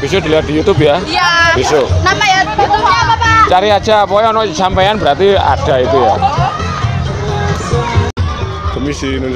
besok dilihat di YouTube ya. Iya. Besok. Nama ya YouTube-nya apa, Pak? Cari aja, pokoknya ono sampean berarti ada itu ya. Komisi Nun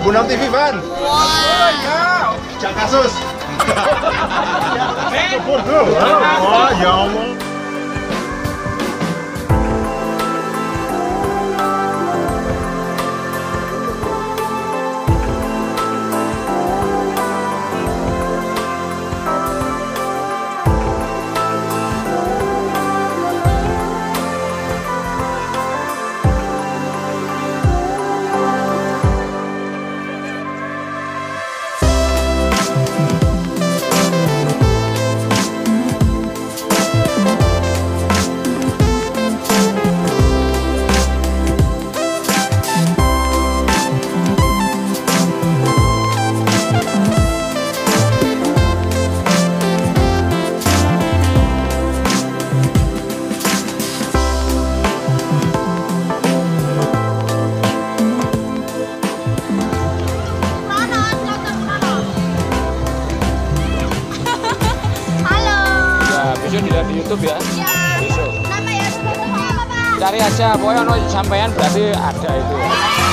berguna di Vivan. Tchau, Jangan Tchau, Oh, Tchau, Allah. Cari aja, pokoknya sampean berarti ada itu ya.